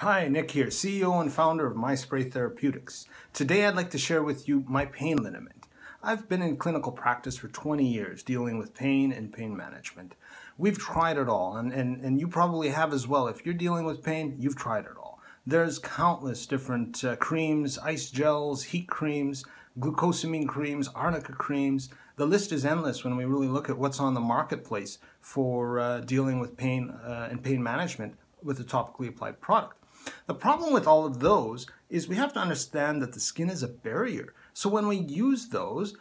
Hi, Nick here, CEO and founder of MySpray Therapeutics. Today I'd like to share with you MyPain LiniMint. I've been in clinical practice for 20 years dealing with pain and pain management. We've tried it all, and, and, and you probably have as well. If you're dealing with pain, you've tried it all. There's countless different uh, creams, ice gels, heat creams, glucosamine creams, arnica creams. The list is endless when we really look at what's on the marketplace for uh, dealing with pain uh, and pain management with a topically applied product. The problem with all of those is we have to understand that the skin is a barrier. So when we use those,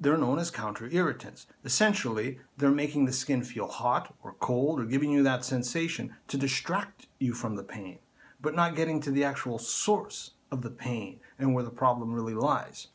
they're known as counter irritants. Essentially, they're making the skin feel hot or cold or giving you that sensation to distract you from the pain, but not getting to the actual source of the pain and where the problem really lies.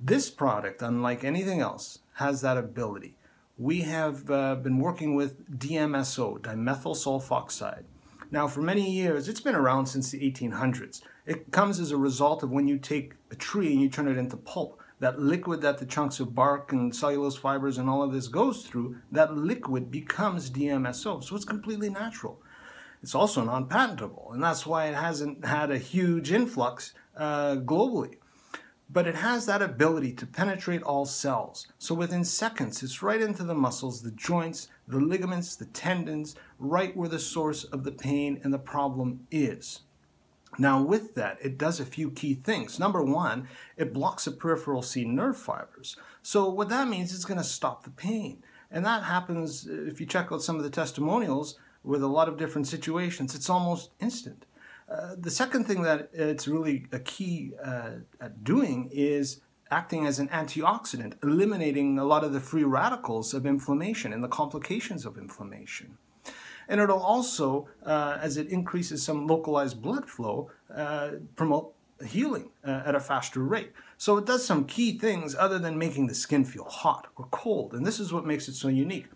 This product, unlike anything else, has that ability. We have uh, been working with DMSO, dimethyl sulfoxide. Now, for many years, it's been around since the 1800s. It comes as a result of when you take a tree and you turn it into pulp. That liquid that the chunks of bark and cellulose fibers and all of this goes through, that liquid becomes DMSO. So it's completely natural. It's also non-patentable, and that's why it hasn't had a huge influx uh, globally but it has that ability to penetrate all cells. So within seconds, it's right into the muscles, the joints, the ligaments, the tendons, right where the source of the pain and the problem is. Now with that, it does a few key things. Number one, it blocks the peripheral C nerve fibers. So what that means is it's going to stop the pain. And that happens, if you check out some of the testimonials with a lot of different situations, it's almost instant. Uh, the second thing that it's really a key uh, at doing is acting as an antioxidant, eliminating a lot of the free radicals of inflammation and the complications of inflammation. And it'll also, uh, as it increases some localized blood flow, uh, promote healing uh, at a faster rate. So it does some key things other than making the skin feel hot or cold. And this is what makes it so unique.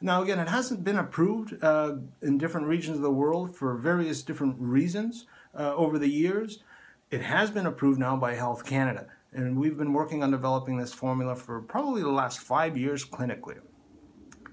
Now, again, it hasn't been approved uh, in different regions of the world for various different reasons uh, over the years. It has been approved now by Health Canada, and we've been working on developing this formula for probably the last five years clinically.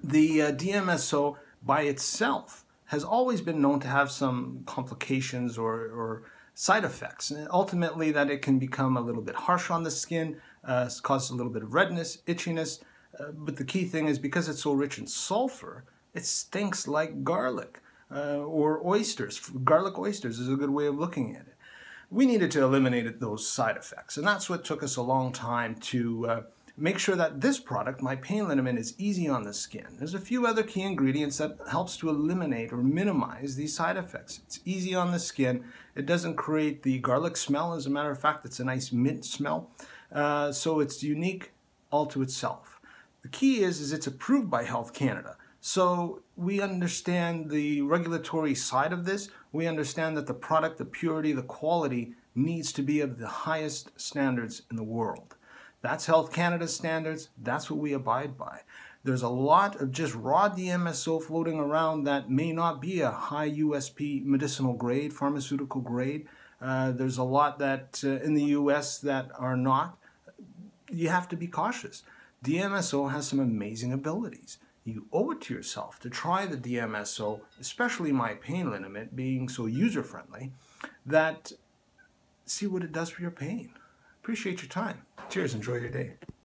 The uh, DMSO by itself has always been known to have some complications or, or side effects. And ultimately, that it can become a little bit harsh on the skin, uh, causes a little bit of redness, itchiness, uh, but the key thing is because it's so rich in sulfur, it stinks like garlic uh, or oysters. Garlic oysters is a good way of looking at it. We needed to eliminate those side effects, and that's what took us a long time to uh, make sure that this product, MyPain LiniMint, is easy on the skin. There's a few other key ingredients that helps to eliminate or minimize these side effects. It's easy on the skin. It doesn't create the garlic smell. As a matter of fact, it's a nice mint smell. Uh, so it's unique all to itself. The key is, is it's approved by Health Canada. So we understand the regulatory side of this. We understand that the product, the purity, the quality needs to be of the highest standards in the world. That's Health Canada's standards. That's what we abide by. There's a lot of just raw DMSO floating around that may not be a high USP medicinal grade, pharmaceutical grade. Uh, there's a lot that uh, in the US that are not. You have to be cautious. DMSO has some amazing abilities. You owe it to yourself to try the DMSO, especially MyPain LiniMint being so user-friendly, that see what it does for your pain. Appreciate your time. Cheers, enjoy your day.